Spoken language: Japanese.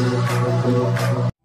どうも。